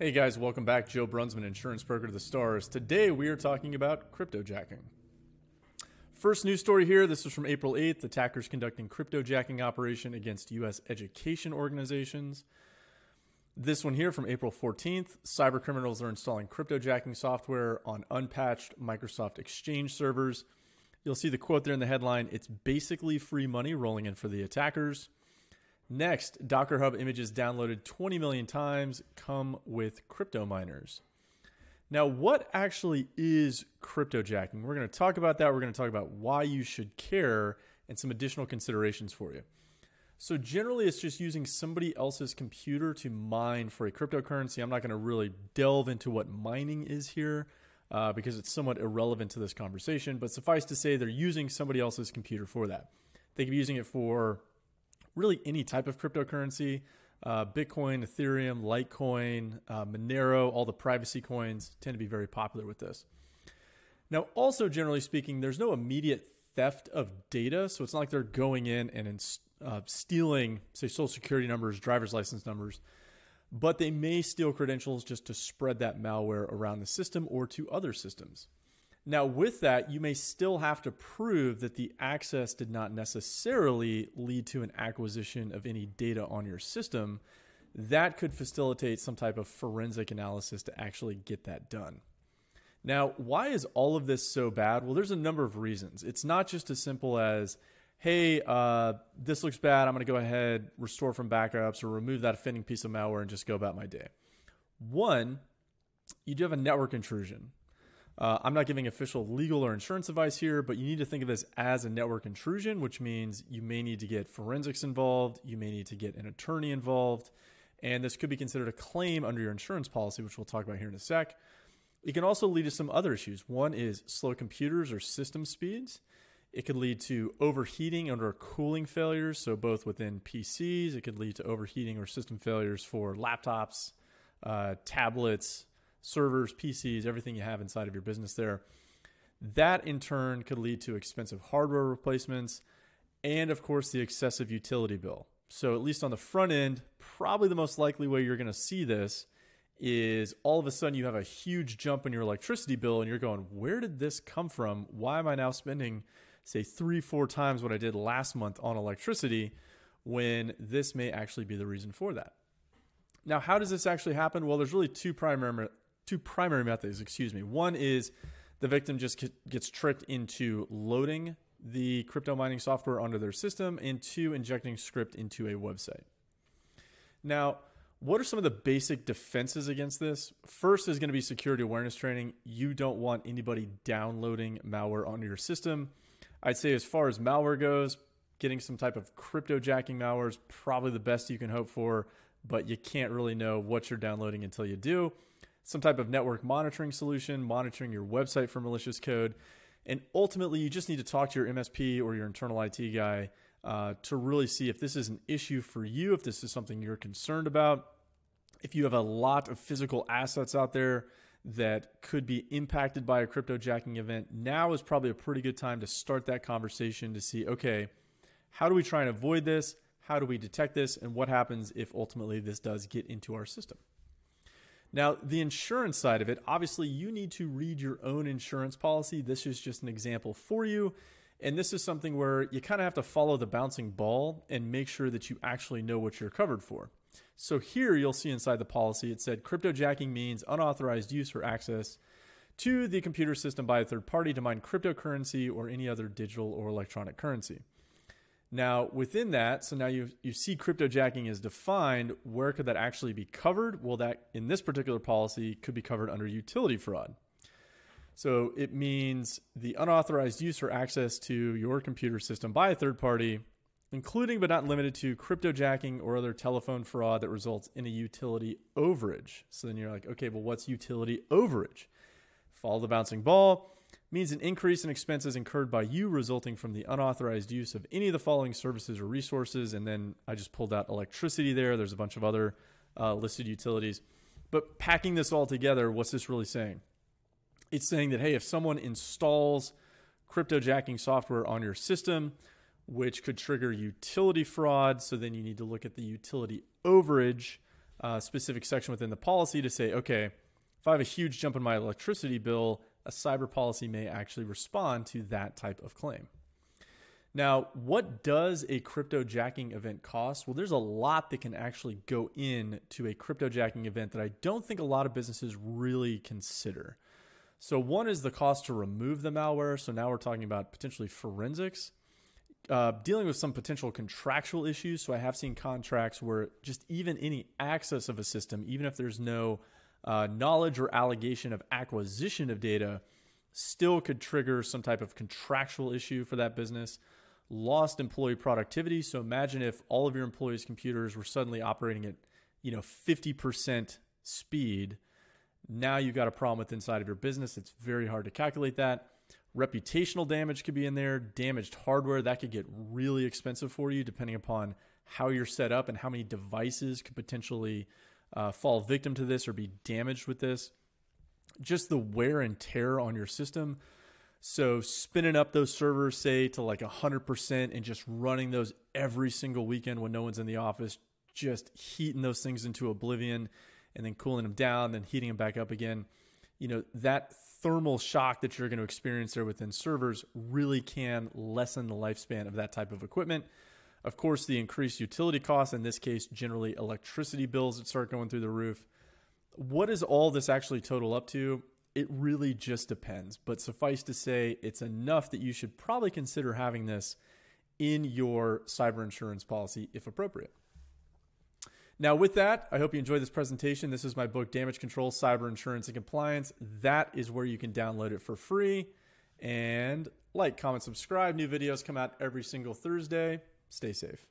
Hey guys, welcome back. Joe Brunsman, insurance broker to the stars. Today we are talking about cryptojacking. First news story here. This is from April 8th. Attackers conducting cryptojacking operation against U.S. education organizations. This one here from April 14th. Cyber criminals are installing cryptojacking software on unpatched Microsoft Exchange servers. You'll see the quote there in the headline. It's basically free money rolling in for the attackers. Next, Docker Hub images downloaded 20 million times come with crypto miners. Now, what actually is cryptojacking? We're going to talk about that. We're going to talk about why you should care and some additional considerations for you. So, generally, it's just using somebody else's computer to mine for a cryptocurrency. I'm not going to really delve into what mining is here uh, because it's somewhat irrelevant to this conversation, but suffice to say, they're using somebody else's computer for that. They could be using it for really any type of cryptocurrency. Uh, Bitcoin, Ethereum, Litecoin, uh, Monero, all the privacy coins tend to be very popular with this. Now, also generally speaking, there's no immediate theft of data, so it's not like they're going in and uh, stealing, say, social security numbers, driver's license numbers, but they may steal credentials just to spread that malware around the system or to other systems. Now, with that, you may still have to prove that the access did not necessarily lead to an acquisition of any data on your system. That could facilitate some type of forensic analysis to actually get that done. Now, why is all of this so bad? Well, there's a number of reasons. It's not just as simple as, hey, uh, this looks bad. I'm going to go ahead, restore from backups, or remove that offending piece of malware and just go about my day. One, you do have a network intrusion. Uh, I'm not giving official legal or insurance advice here, but you need to think of this as a network intrusion, which means you may need to get forensics involved, you may need to get an attorney involved, and this could be considered a claim under your insurance policy, which we'll talk about here in a sec. It can also lead to some other issues. One is slow computers or system speeds. It could lead to overheating or cooling failures, so both within PCs, it could lead to overheating or system failures for laptops, uh, tablets, servers, PCs, everything you have inside of your business there. That in turn could lead to expensive hardware replacements and, of course, the excessive utility bill. So, at least on the front end, probably the most likely way you're going to see this is all of a sudden you have a huge jump in your electricity bill and you're going, where did this come from? Why am I now spending, say, three, four times what I did last month on electricity when this may actually be the reason for that? Now, how does this actually happen? Well, there's really two primary two primary methods, excuse me. One is the victim just gets tricked into loading the crypto mining software onto their system, and two, injecting script into a website. Now, what are some of the basic defenses against this? First is going to be security awareness training. You don't want anybody downloading malware onto your system. I'd say, as far as malware goes, getting some type of cryptojacking malware is probably the best you can hope for, but you can't really know what you're downloading until you do some type of network monitoring solution, monitoring your website for malicious code. And ultimately, you just need to talk to your MSP or your internal IT guy uh, to really see if this is an issue for you, if this is something you're concerned about. If you have a lot of physical assets out there that could be impacted by a cryptojacking event, now is probably a pretty good time to start that conversation to see okay, how do we try and avoid this? How do we detect this? And what happens if ultimately this does get into our system? Now, the insurance side of it, obviously, you need to read your own insurance policy. This is just an example for you. And this is something where you kind of have to follow the bouncing ball and make sure that you actually know what you're covered for. So here you'll see inside the policy it said cryptojacking means unauthorized use or access to the computer system by a third party to mine cryptocurrency or any other digital or electronic currency. Now, within that, so now you you see cryptojacking is defined. Where could that actually be covered? Well, that in this particular policy could be covered under utility fraud. So it means the unauthorized use or access to your computer system by a third party, including but not limited to cryptojacking or other telephone fraud that results in a utility overage. So then you're like, okay, well, what's utility overage? Follow the bouncing ball means an increase in expenses incurred by you resulting from the unauthorized use of any of the following services or resources. And then I just pulled out electricity there. There's a bunch of other uh, listed utilities. But packing this all together, what's this really saying? It's saying that, hey, if someone installs cryptojacking software on your system, which could trigger utility fraud, so then you need to look at the utility overage uh, specific section within the policy to say, okay, if I have a huge jump in my electricity bill, a cyber policy may actually respond to that type of claim. Now, what does a cryptojacking event cost? Well, there's a lot that can actually go into a cryptojacking event that I don't think a lot of businesses really consider. So, one is the cost to remove the malware. So, now we're talking about potentially forensics, uh, dealing with some potential contractual issues. So, I have seen contracts where just even any access of a system, even if there's no uh, knowledge or allegation of acquisition of data, still could trigger some type of contractual issue for that business lost employee productivity. So imagine if all of your employees' computers were suddenly operating at, you know, 50% speed. Now you've got a problem with inside of your business. It's very hard to calculate that. Reputational damage could be in there, damaged hardware that could get really expensive for you depending upon how you're set up and how many devices could potentially uh, fall victim to this or be damaged with this. Just the wear and tear on your system so spinning up those servers, say to like 100% and just running those every single weekend when no one's in the office, just heating those things into oblivion and then cooling them down, then heating them back up again. You know, that thermal shock that you're going to experience there within servers really can lessen the lifespan of that type of equipment. Of course, the increased utility costs, in this case, generally electricity bills that start going through the roof. What does all this actually total up to? It really just depends. But suffice to say, it's enough that you should probably consider having this in your cyber insurance policy if appropriate. Now, with that, I hope you enjoyed this presentation. This is my book, Damage Control, Cyber Insurance and Compliance. That is where you can download it for free. And like, comment, subscribe. New videos come out every single Thursday. Stay safe.